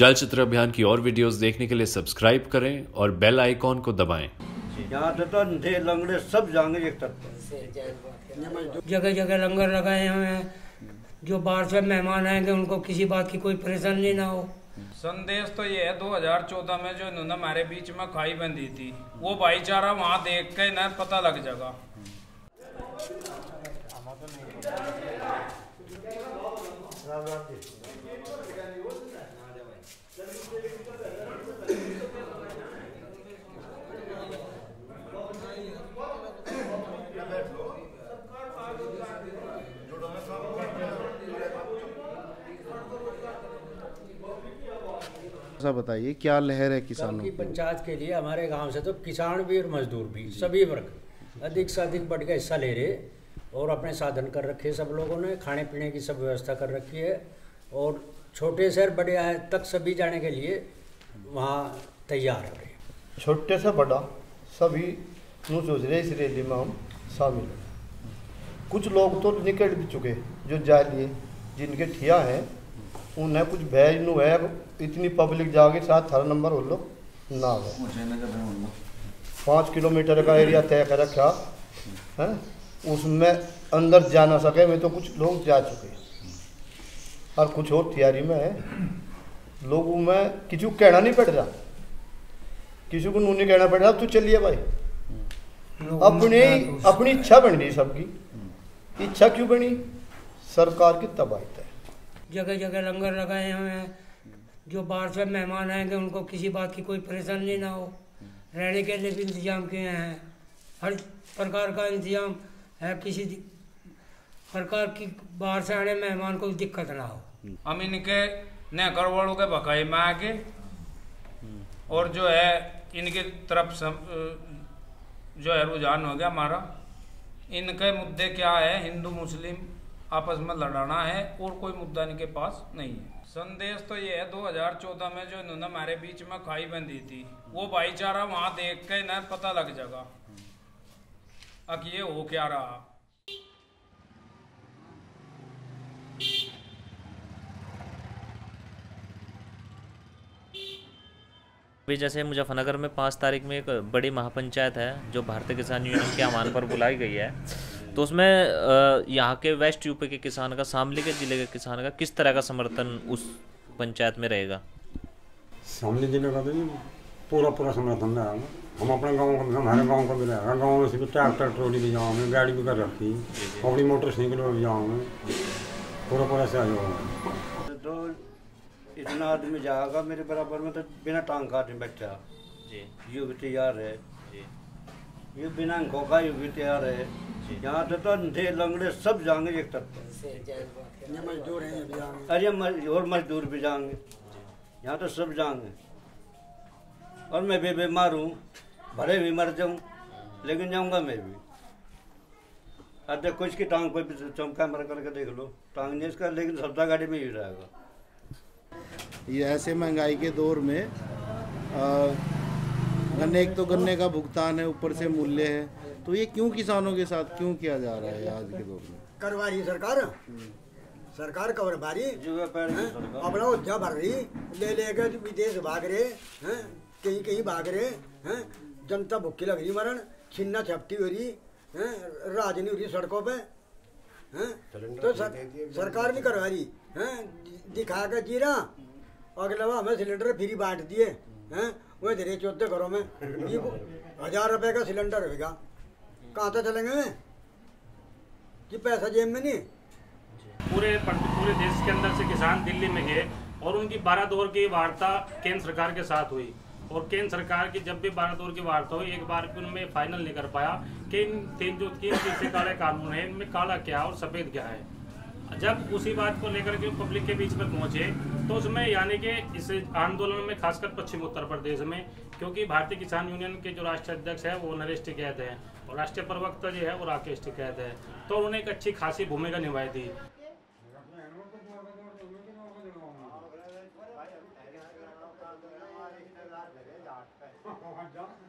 चलचित्र अभियान की और वीडियोस देखने के लिए सब्सक्राइब करें और बेल आइकॉन को दबाएँ। यहाँ से तो लंगड़े सब जाएँगे एक तरफ़ जगह जगह लंगर लगाए हुए हैं। जो बाहर से मेहमान आएँगे उनको किसी बात की कोई परेशानी ना हो। संदेश तो ये है 2014 में जो इन्होंने हमारे बीच में खाई बंदी थी वो भाईचारा वहाँ देख के इन्हें पता लग जाएगा। ऐसा बताइए क्या लहर है किसानों की पंचायत के लिए हमारे गाँव से तो किसान भी और मजदूर भी सभी वर्ग अधिक से अधिक बढ़ के हिस्सा ले रहे और अपने साधन कर रखे सब लोगों ने खाने पीने की सब व्यवस्था कर रखी है और छोटे शहर बड़े तक सभी जाने के लिए वहाँ तैयार हो रहे छोटे से बड़ा सभी नु सोच रहे इस रैली में हम शामिल हैं। कुछ लोग तो निकट भी चुके जो जा लिए जिनके ठिया हैं उन्हें कुछ भैज नु है इतनी पब्लिक जाके साथ हर नंबर हो लो ना हो। पाँच किलोमीटर का एरिया तय कर रखा है? उसमें अंदर जा ना सके मैं तो कुछ लोग जा चुके और कुछ और तैयारी में है। लोगों में किसी को कहना नहीं पड़ रहा। किसी को नू नहीं कहना पड़ रहा तू चलिए भाई। अपनी अपनी इच्छा बन रही सबकी। इच्छा क्यों बनी? सरकार की तबाही है जगह जगह लंगर लगाए हुए हैं। जो बाहर से मेहमान आएँगे उनको किसी बात की कोई परेशानी ना हो। रहने के लिए भी इंतज़ाम किए हैं। हर प्रकार का इंतज़ाम है किसी प्रकार की बाहर से आने मेहमान को दिक्कत ना हो। हम इनके ने गड़बड़ों के बकाई में आके और जो है इनकी तरफ़ सम, जो है रुझान हो गया हमारा। इनके मुद्दे क्या है? हिंदू मुस्लिम आपस में लड़ाना है और कोई मुद्दा इनके पास नहीं है। संदेश तो ये है 2014 में जो इन्होंने हमारे बीच में खाई बंधी थी, वो भाईचारा वहाँ देख के इन्हें पता लग जाएगा। अब ये हो क्या रहा? अभी जैसे मुजफ्फरनगर में पाँच तारीख में एक बड़ी महापंचायत है, जो भारतीय किसान यूनियन के आह्वान पर बुलाई गई है तो उसमें यहाँ के वेस्ट यूपी के किसान का शामली के ज़िले के किसान का किस तरह का समर्थन उस पंचायत में रहेगा? सामने ज़िले का तो पूरा पूरा समर्थन रहेगा हम अपने गाँव का हमारे गाँव का भी रहेगा। गाँव में सिर्फ़ ट्रैक्टर ट्रॉली भी जाओगे गाड़ी भी कर रखी। अपनी मोटरसाइकिल में भी जाओगे पूरा पूरा सहयोग तो इतना आदमी जाएगा मेरे बराबर में तो बिना टांग काटे बैठा। जी। ये भी तैयार है। जी। ये बिना अंकों का ये भी तैयार है। यहाँ तो अंधे लंगड़े सब जाएँगे एक तरफ़ मजदूर हैं अरे और मजदूर भी जाएँगे। यहाँ तो सब जाएँगे। और मैं भी बीमार हूँ भले भी मर जाऊँ लेकिन जाऊँगा मैं भी। अब देखो इसकी टांग कोई भी चमका मर करके देख लो। टांग नहीं इसका लेकिन सब्जा गाड़ी में ही रहेगा। ये ऐसे महँगाई के दौर में गन्ने एक तो गन्ने का भुगतान है ऊपर से मूल्य है। तो ये क्यों किसानों के साथ क्यों किया जा रहा है आज के दौर में? करवा रही सरकार? सरकार कवर भारी। अपना उद्या भर रही। ले लेके विदेश भाग रहे हैं? कहीं कहीं भाग रहे हैं? जनता भुक्की लग रही मरण। छिन्ना छपटी हो रही हैं? राजनी हो रही सड़कों पे हैं? तो सर, सरकार नहीं करवा रही हैं? दिखा के जीरा। अगले बार हमें सिलेंडर फ्री बांट दिए हैं? वो धीरे चौथे घरों में। हज़ार रुपए का सिलेंडर होगा कहाँ तक चलेंगे? कि पैसा जेब में नहीं? पूरे पूरे देश के अंदर से किसान दिल्ली में गए और उनकी बारह दौर की वार्ता केंद्र सरकार के साथ हुई। और केंद्र सरकार की जब भी बारह दौर की वार्ता हुई, एक बार भी उनमें फाइनल नहीं कर पाया कि इन तीन जो तीन काले कानून है, इनमें काला क्या और सफ़ेद क्या है। जब उसी बात को लेकर के पब्लिक के बीच में पहुँचे तो उसमें यानी कि इस आंदोलन में खासकर पश्चिम उत्तर प्रदेश में, क्योंकि भारतीय किसान यूनियन के जो राष्ट्रीय अध्यक्ष है, वो नरेश टिकैत है। और राष्ट्रीय प्रवक्ता जो है, वो राकेश टिकैत है। तो उन्होंने एक अच्छी खासी भूमिका निभाई थी।